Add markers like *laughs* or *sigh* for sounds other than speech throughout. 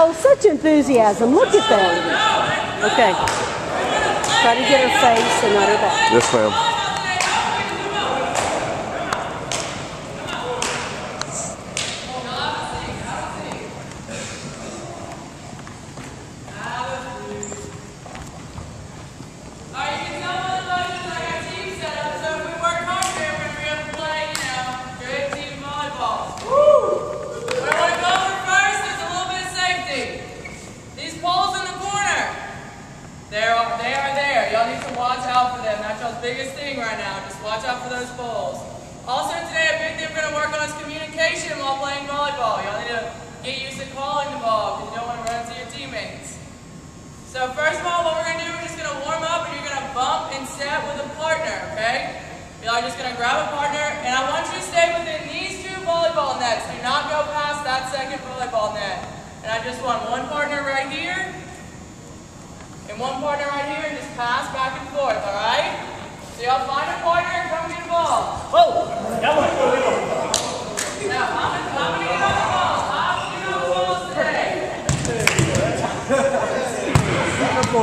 Oh, such enthusiasm. Look at them. Okay. Try to get her face and not her back. Yes, ma'am.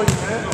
né?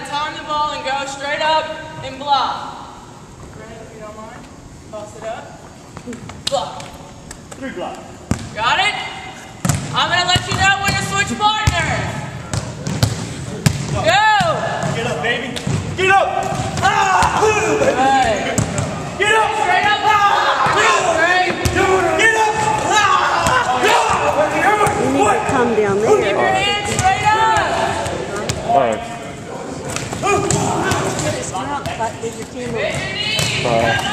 that time the ball and go straight up and block. Brent, if you don't mind, bust it up. Block. Three block. Got it? I'm going to let you know when to switch partners. Go! Get up, baby. Get up! Ah! Here's your teammates. Bye. Uh,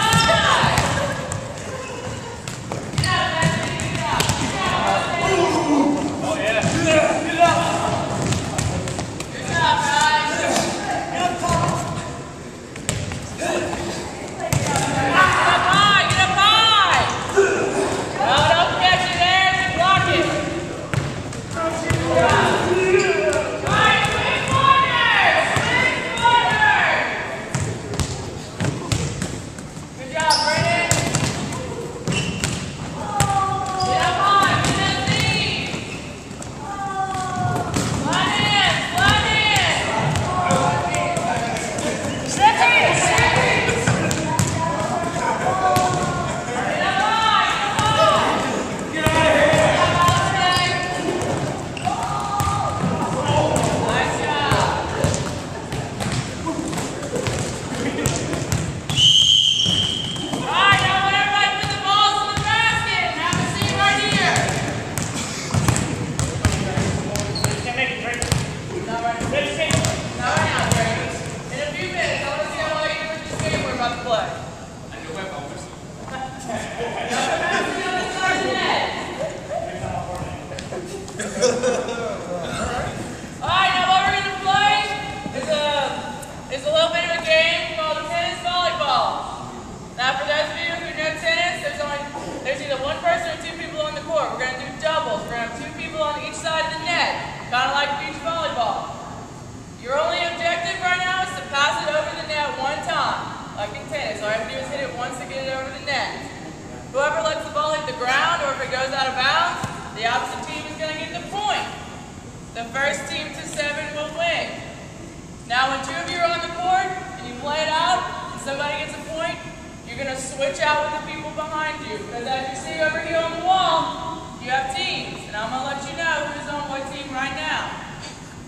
switch out with the people behind you. Because as you see over here on the wall, you have teams. And I'm going to let you know who's on what team right now.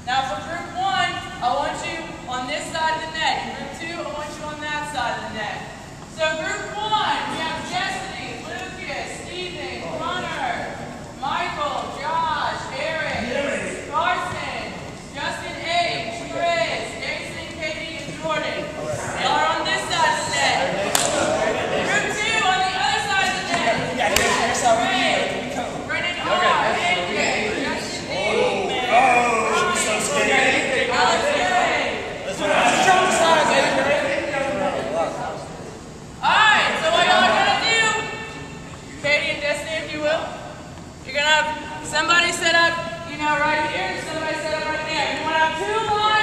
Now for group one, I want you on this side of the net. Group two, I want you on that side of the net. So group one, we have Jesse, set up, you know, right here, Somebody of set up right there. You want to have two lines.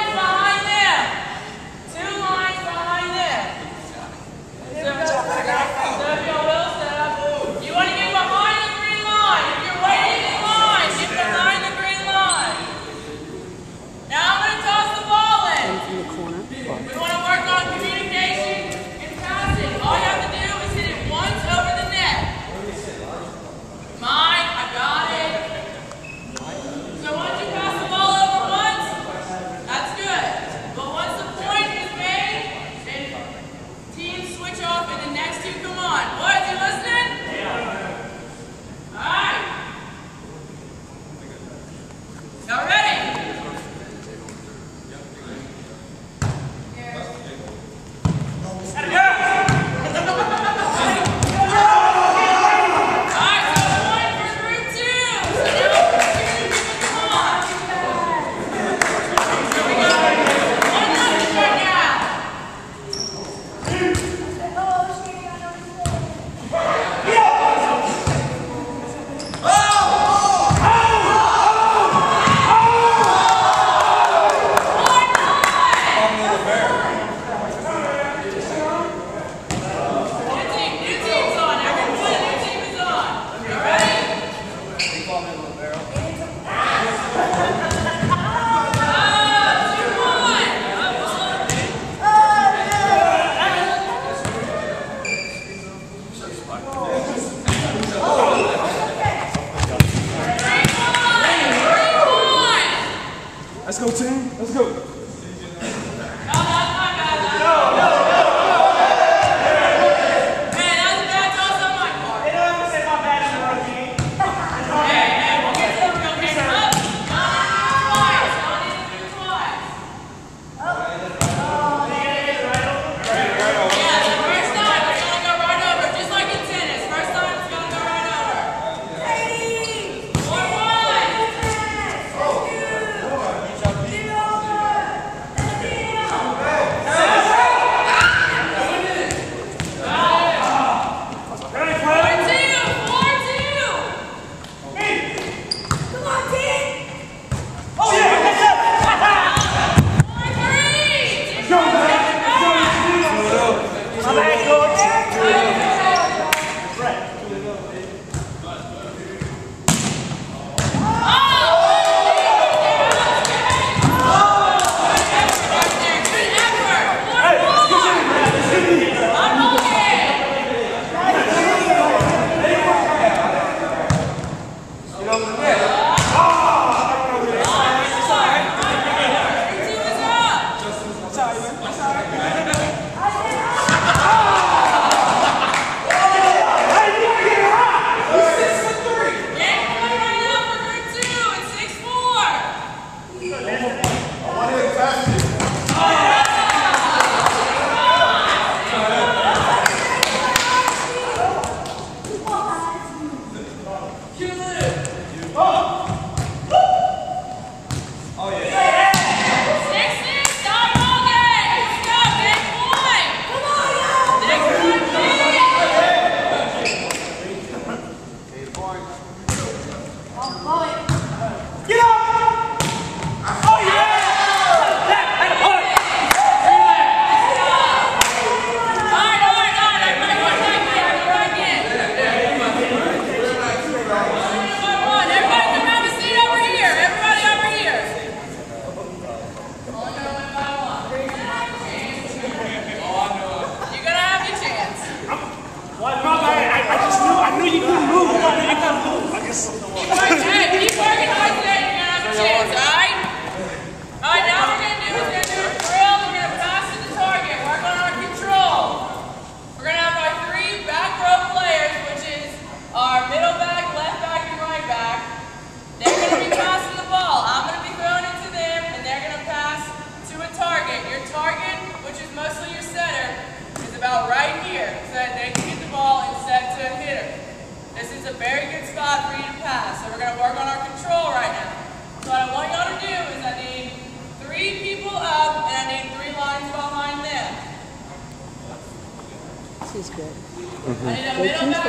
A left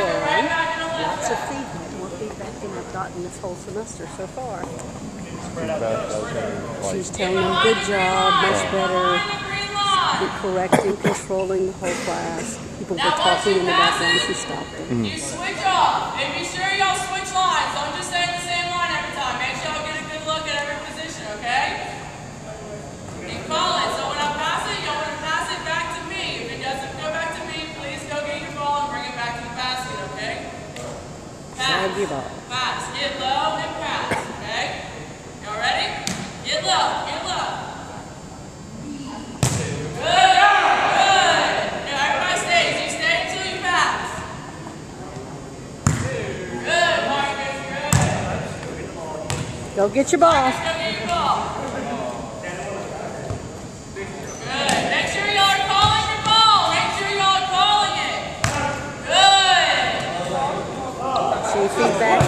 Lots of feedback. More feedback than I've gotten this whole semester so far. She's telling them good job, much better. Be correcting, controlling the whole class. People were talking in the background. She stopped it. You switch off. And be sure y'all switch lines. Don't just stay in the same line every time. Make sure y'all get a good look at every position, okay? And call it. So when I pass it, y'all want to pass it back to me. If it doesn't go back to me, please go get your ball and bring it back to the basket, okay? Pass. Ball. Pass. Get low and pass, okay? Y'all ready? Get low. Get low. Good. Good. Now everybody stays. You stay until you pass. Good, Marcus. Good. Go get your ball. Go get your ball. Good. Make sure y'all are calling your ball. Make sure y'all are calling it. Good. See feedback.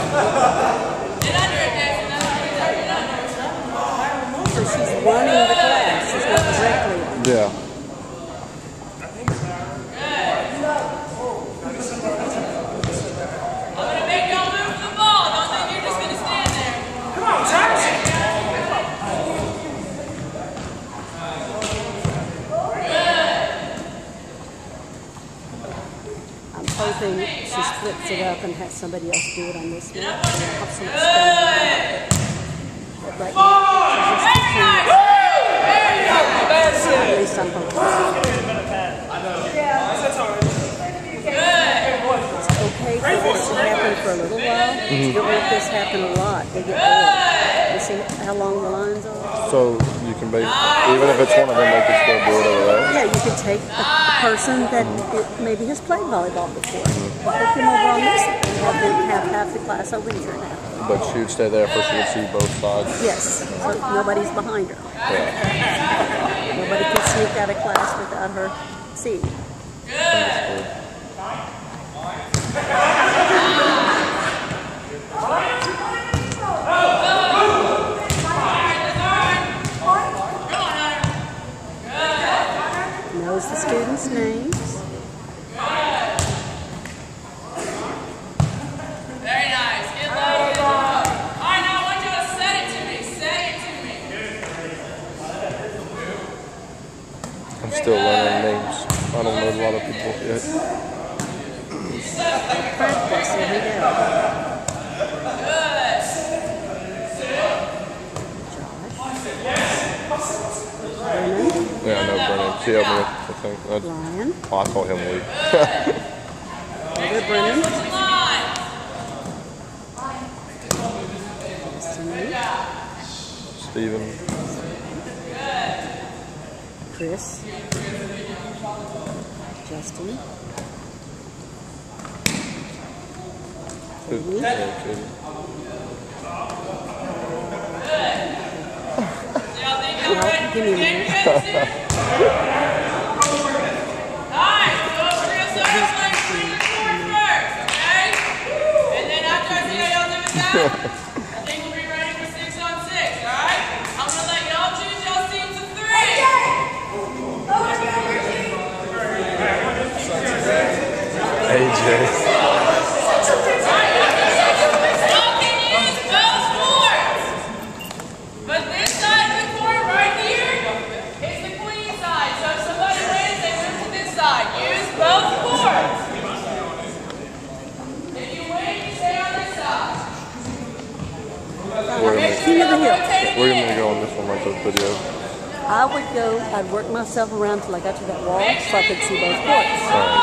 Get under it, Jason. That's what he's at. Get under it. So she's running the class. She's not directly. yeah. I'm gonna make y'all move the ball. Don't think you're just gonna stand there. I'm hoping she splits it up and has somebody else do it on this one. Have some experience. But right now, she's just At least I'm hoping. It's okay for this to happen for a little while. You don't want this to happen a lot. They get bored. You see how long the lines are? So you can make, even if it's one of them, they can still do it over there. Yeah, you can take a person that it, maybe has played volleyball before. Over on this and have have half the class over here now. But she'd stay there for she would see both sides. Yes, so nobody's behind her. Yeah. Nobody can sneak out of class without her seeing. Understood. Knows the students' names. Very nice. Get low, get low. All right, now I want you to say it to me. Say it to me. I'm still learning names. I don't know a lot of people yet. Practice, here we go. Brennan, Yeah, I know Brennan. She helped me with the thing. That's, uh, Ryan, oh, I call him Lee. Older Brennan, Switch line. Steve, Steven. Chris, Justin, yeah, Katie. Well, give me a minute. I think we'll be ready for six on six, alright? I'm gonna let y'all choose y'all teams of three. AJ. Y'all can use both boards. But this side of the court right here is the queen side. So if somebody wins, they move to this side. Use both boards. If you win, you stay on this side. We're Make gonna, sure King of the hill. rotate we're in. gonna go on this one right this video. I would go, I'd work myself around till I got to that wall so I could see both courts.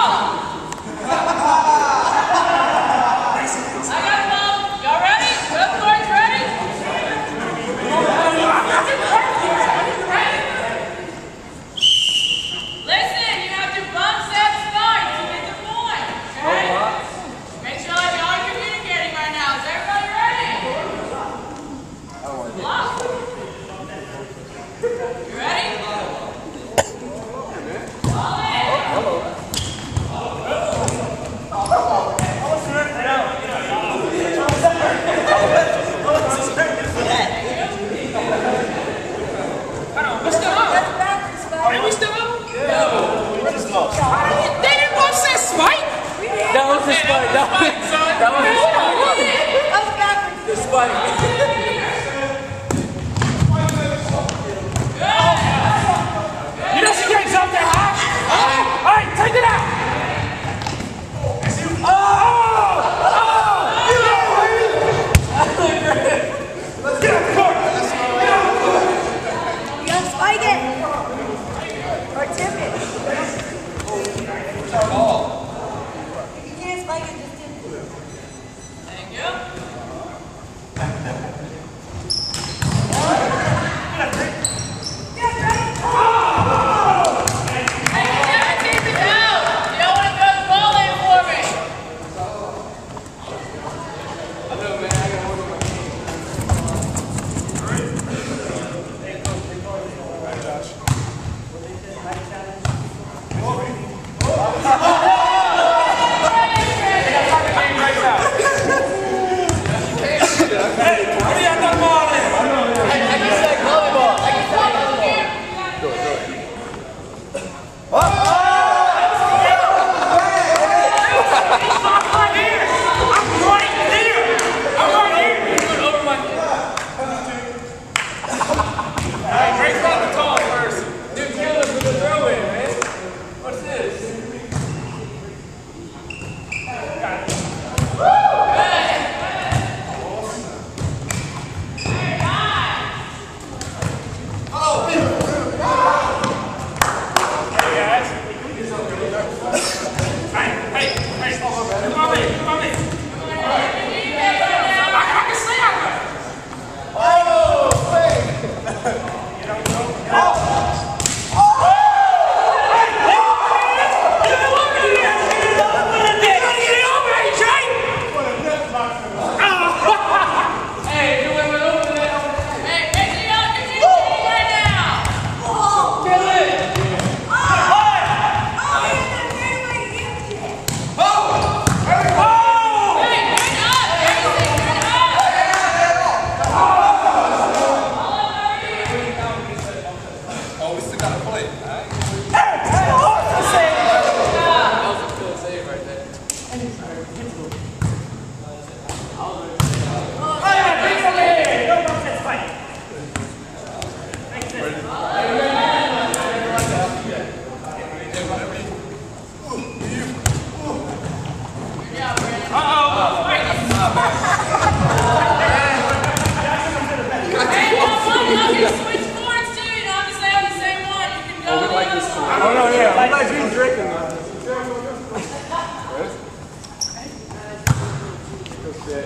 Get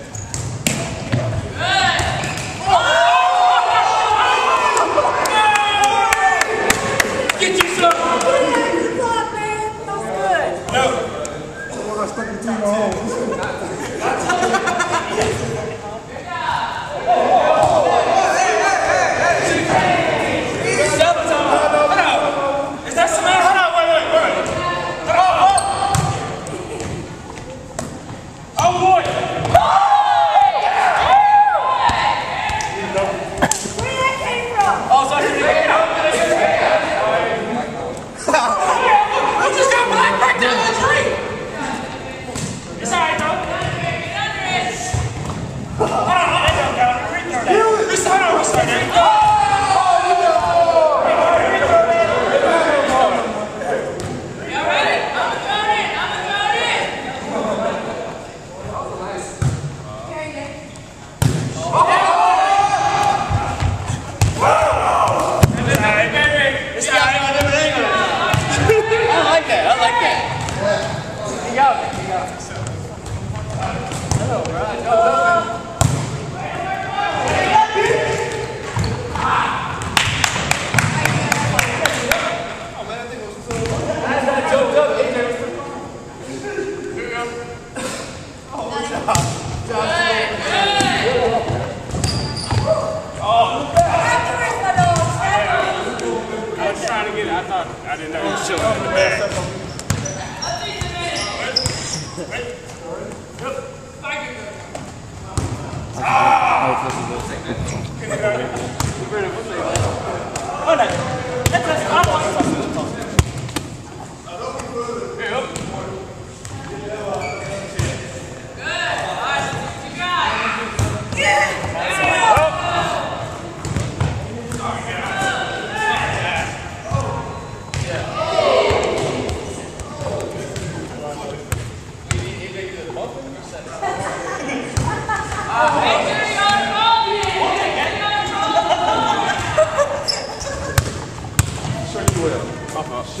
you some. Good luck, man. Feels good. Is that Samantha? Hold on, wait, wait, wait. Oh, oh. Oh, boy. Where that came from? Oh, so I should I just got black back down the tree. It's all right, though. Hold on, that don't count. Restart that. Restart, hold on, restart that. Y'all ready? I'm gonna throw it in. I'm gonna throw it in. It's all right, baby. It's all right. I like that. I like that. You got it. You got it. I was trying to get it. I thought I was thought I didn't know you were chilling in the bag. Oh, no. That's us. I don't want to talk to the talk. Here, up. Good. All right, let's see what you got. Make sure you got it rolling. You got it rolling. Sure you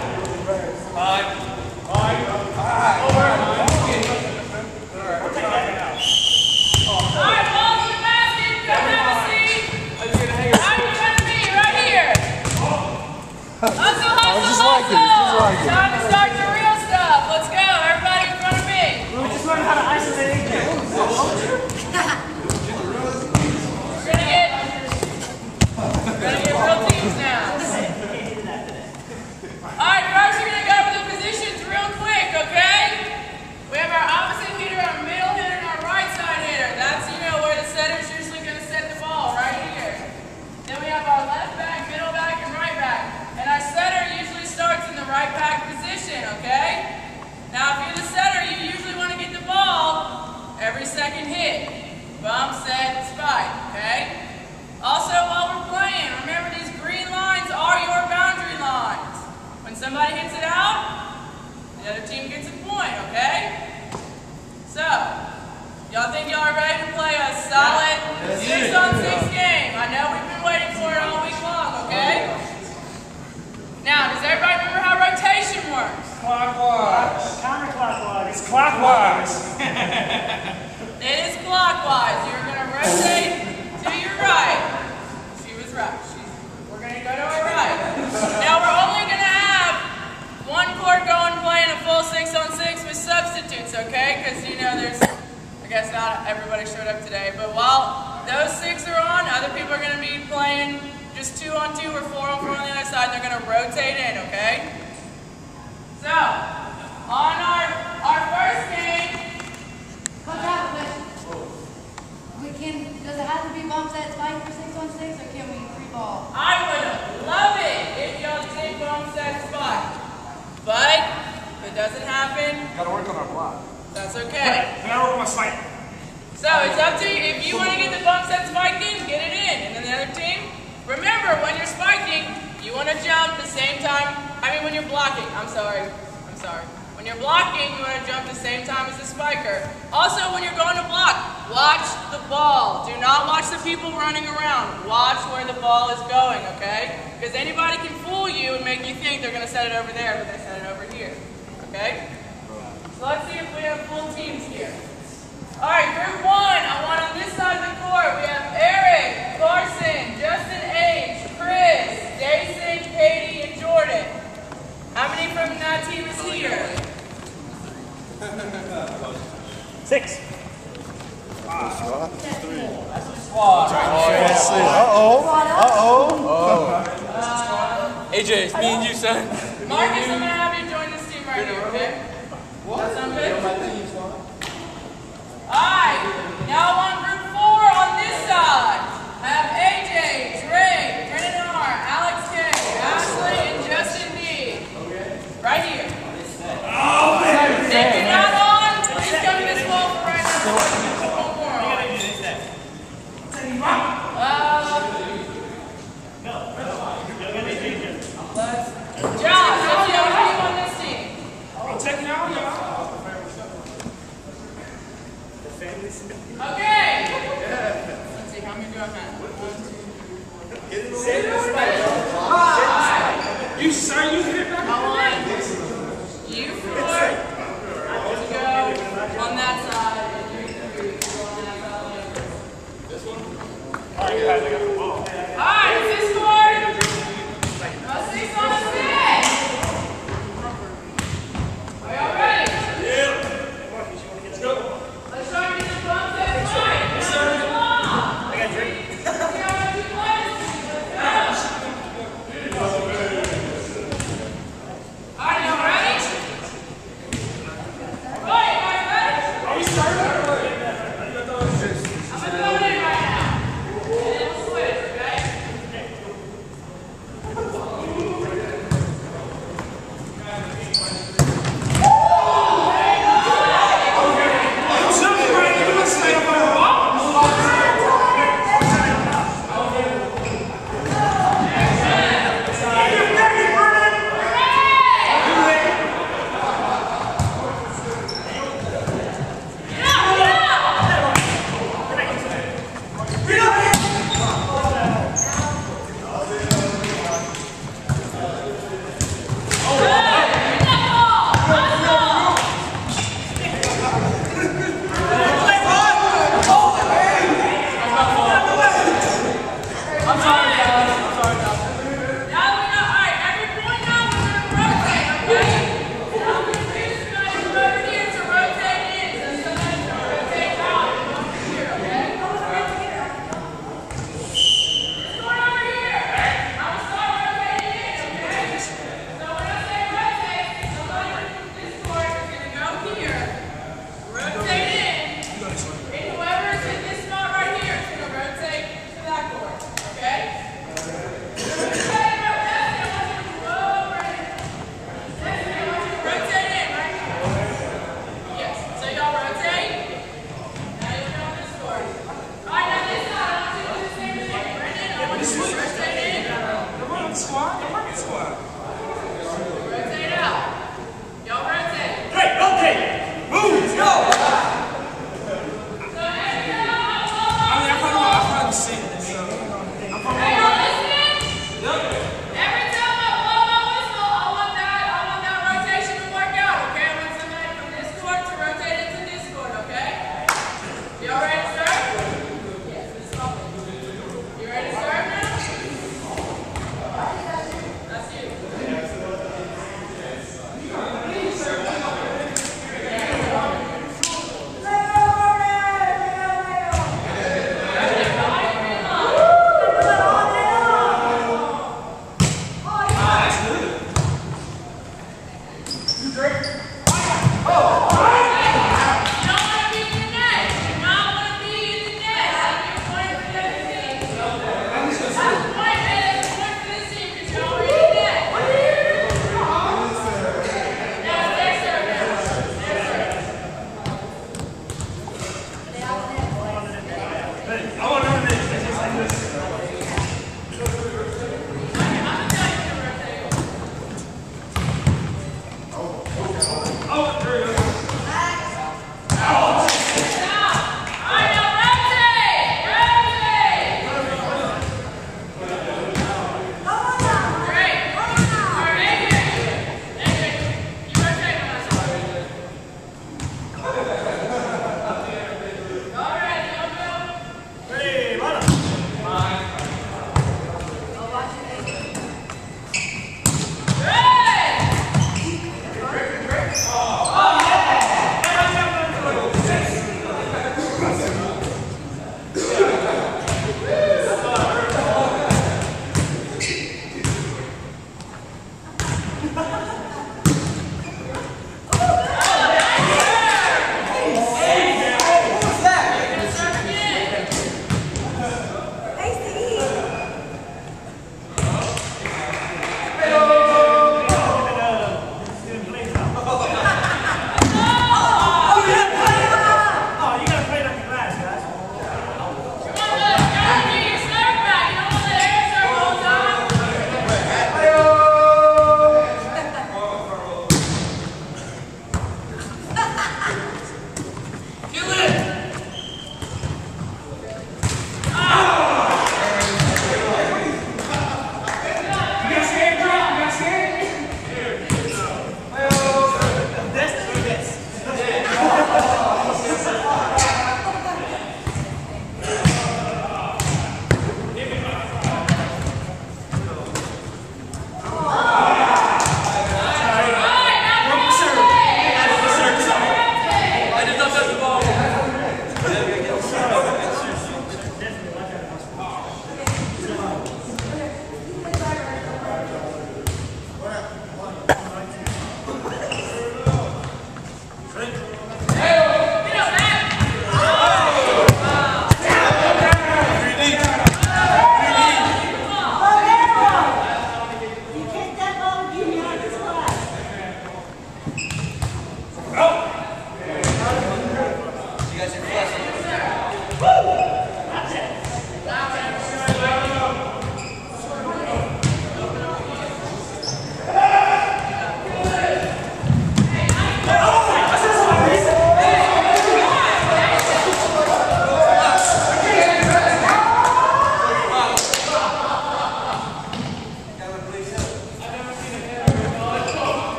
All right, balls in the basket. Come *laughs* have a seat. Right in front of me, right here. Hustle, hustle, hustle. Time to start the real stuff. Let's go. Everybody in front of me. We just learned how to isolate agent. We're gonna get, we're gonna get real teams now. All right, first we're gonna go over the positions real quick, okay? We have our opposite hitter, our middle hitter, and our right side hitter. That's, you know, where the setter's usually gonna set the ball, right here. Then we have our left back, middle back, and right back. And our setter usually starts in the right back position, okay? Now, if you're the setter, you usually want to get the ball every second hit. Bump, set, spike, okay? Also, while we're playing, remember these green lines are your boundary lines. When somebody hits it out, the other team gets a point, okay? So, y'all think y'all are ready to play a solid six on six game? I know we've been waiting for it all week long, okay? Now, does everybody remember how rotation works? Clockwise. Counterclockwise. It's clockwise. *laughs* it is clockwise. You're going to rotate to your right. She was right. She's, we're going to go to our right. Now we're only going to have one court going playing a full six on six with substitutes, okay? Because, you know, there's, I guess not everybody showed up today. But while those six are on, other people are going to be playing just two on two or four on four on the other side. They're going to rotate in, okay? If y'all did bump set spot. But, if it doesn't happen, Gotta work on our block. that's okay. I work on my spike. So it's up to you. If you want to get the bump set spiking, get it in. And then the other team, remember when you're spiking, you want to jump the same time. I mean, when you're blocking. I'm sorry. I'm sorry. When you're blocking, you want to jump the same time as the spiker. Also, when you're going to block, watch the ball. Do not watch the people running around. Watch where the ball is going, okay? Because anybody can fool you and make you think they're going to set it over there, but they set it over here, okay? So let's see if we have full teams here. All right, group one. I want on this side of the court. We have Eric, Carson, Justin H, Chris, Jason, Katie, and Jordan. How many from that team is here? *laughs* Six. One, two, three, four. That's the squad. Uh oh. Uh oh. Oh. AJ, it's me and you, son. Marcus, I'm gonna have you join this team right here, okay? That sound good? All right. Now on group four on this side, I have AJ, Drake, Brennan R, Alex K, Ashley, and Justin D. Right here. If you're not on, please come to this wall for right now. One more on. Josh, what's the other team on this team? I'm checking out, y'all. Okay. Let's see, how many do I have? You,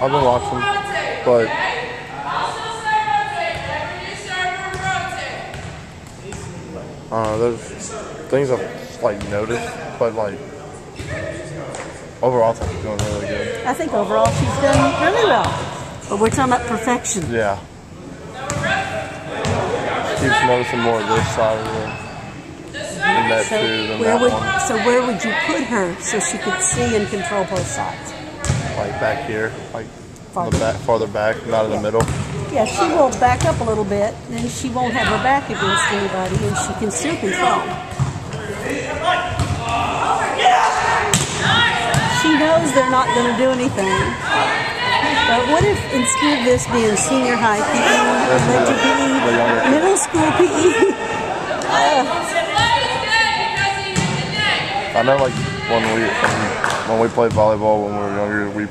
I've been watching, but Also say rotate. Whenever you serve or rotate. I don't know. There's things I've like noticed, but like overall, I think she's doing really good. I think overall she's done really well. But we're talking about perfection. Yeah. Keeps noticing more of this side of net So where would so where would you put her so she could see and control both sides? Like back here, like Farther. the back, farther back, not in the middle. Yeah, she will back up a little bit, then she won't have her back against anybody, and she can still control. She knows they're not going to do anything. But what if instead of this being senior high PE, elementary PE, middle school PE? *laughs* I know, like when we when we played volleyball when we were younger, we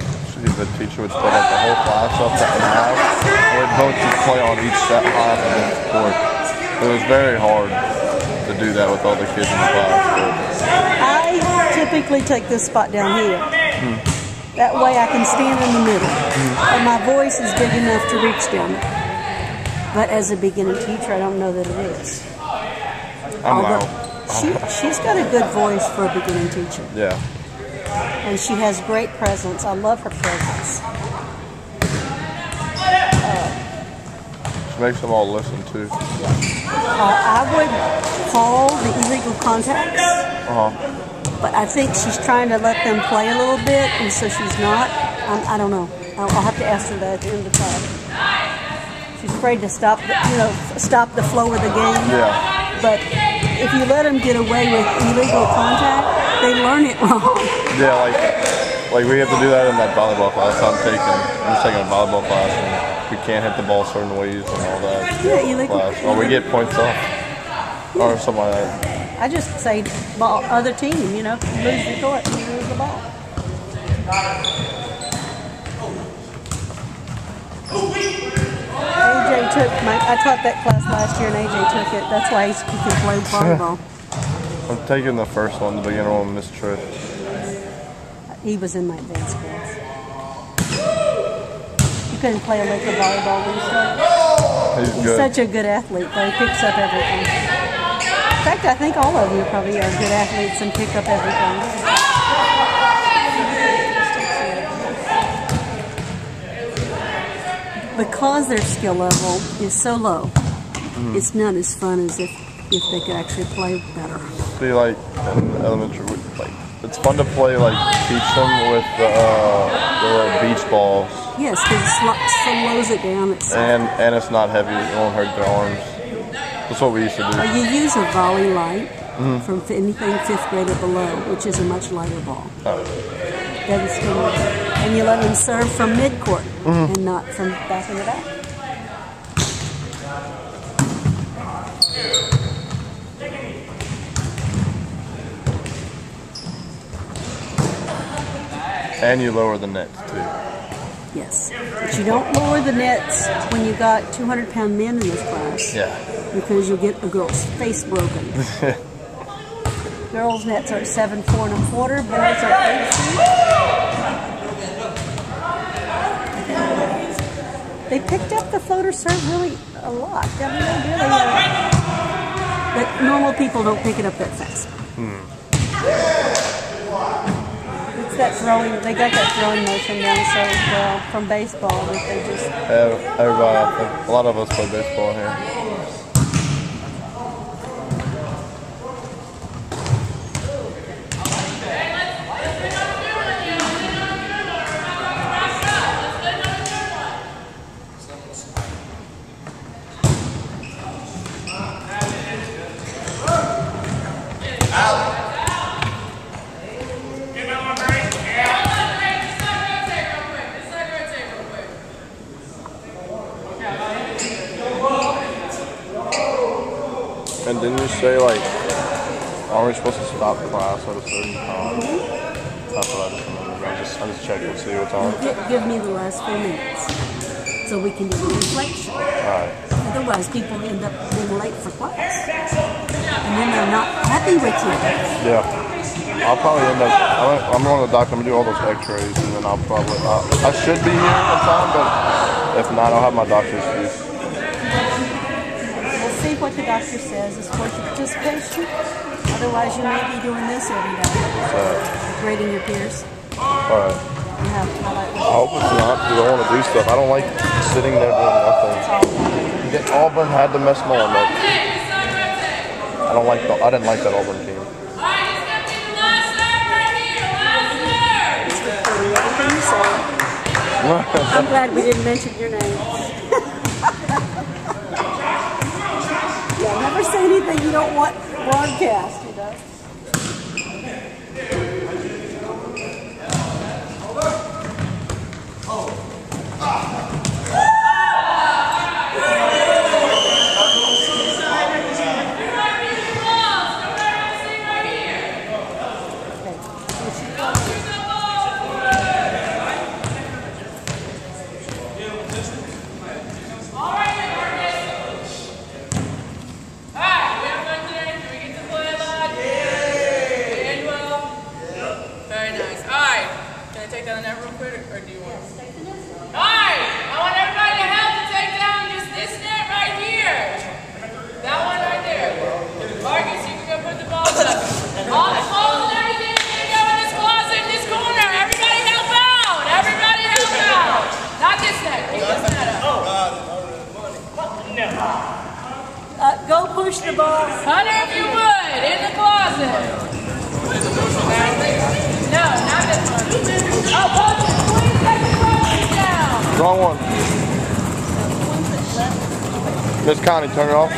the teacher would split like the whole class up in half. We'd both just play on each set half of the court. It was very hard to do that with all the kids in the class. I typically take this spot down here. Hmm. That way I can stand in the middle. Hmm. And my voice is big enough to reach them. But as a beginning teacher, I don't know that it is. I'm Although out. she, she's got a good voice for a beginning teacher. Yeah. And she has great presence. I love her presence. She makes them all listen too. Uh, I would call the illegal contacts, Uh huh. but I think she's trying to let them play a little bit, and so she's not. Um, I don't know. I'll, I'll have to ask her that at the end of the time. She's afraid to stop, the, you know, stop the flow of the game. Yeah. But if you let them get away with illegal contact, they learn it wrong. Yeah, like like we have to do that in that volleyball class I'm taking. I'm just taking a volleyball class and we can't hit the ball certain ways and all that. Yeah, illegal. Class. Or we get points off. Or something like that. I just say ball, other team, you know, lose the court, you lose the ball. AJ took my, I taught that class last year and AJ took it. That's why he's, he can play volleyball. *laughs* *laughs* I'm taking the first one, the beginner one, Miss Trish. He was in my advanced class. You couldn't play a lick of volleyball when you started. He's He's good. such a good athlete, though. He picks up everything. In fact, I think all of you probably are good athletes and pick up everything. Because their skill level is so low, mm-hmm. it's not as fun as if, if they could actually play better. See, like in elementary, like it's fun to play, like teach them with the, uh, the beach balls, Yes, because it slows it down. It's, and and it's not heavy. It won't hurt their arms. That's what we used to do. Well, you use a Volley-Lite from anything fifth grade or below, which is a much lighter ball. Oh. Doesn't. And you let them serve from mid-court and not from back in the back. And you lower the nets too. Yes. But you don't lower the nets when you got 200-pound men in this class Yeah. because you'll get a girl's face broken. *laughs* Girls' nets are seven, four and a quarter. Boys are eight feet. They picked up the floater serve really a lot. I mean, they really. Uh, but normal people don't pick it up that fast. It's that throwing. They got that throwing motion down so well from baseball that they just. Ev- Everybody, a lot of us play baseball here. And didn't you say like, aren't we supposed to stop class at a certain time? That's what I just remembered. I just, I just checked and see what's on. Gi- Give me the last four minutes so we can do the inflation. Alright. Otherwise, people end up being late for class. And then they're not happy with you. Yeah. I'll probably end up. I'm, I'm going to the doctor. I'm gonna do all those X-rays, and then I'll probably. Uh, I should be here in time, but if not, I'll have my doctor's We'll what the doctor says far as your participation. Otherwise, you may be doing this every day, So, grading your peers. all right. You have to highlight I hope it's not because I want to do stuff. I don't like sitting there doing nothing. Auburn had to mess more up. I don't like the. I didn't like that Auburn team. Alright, it's gonna be the last serve right here, last serve! Everything you say. I'm glad we didn't mention your name. yeah, anything you don't want broadcast, you know. Alright, we have fun today. Can we get to play a lot? Yeah! And well? Very nice. Alright, can I take down that real quick, or do you want? Alright, I want everybody to help to take down just this net right here. That one right there. Marcus, you can go put the balls up. All the balls and everything are gonna go in this closet in this corner. Everybody help out. Everybody help out. Not this net. Keep this net up. Uh, go push the ball. Hunter, if you would, in the closet. No, not this one. Oh, both, please take the clothes down. Wrong one. Miss Connie, turn it off.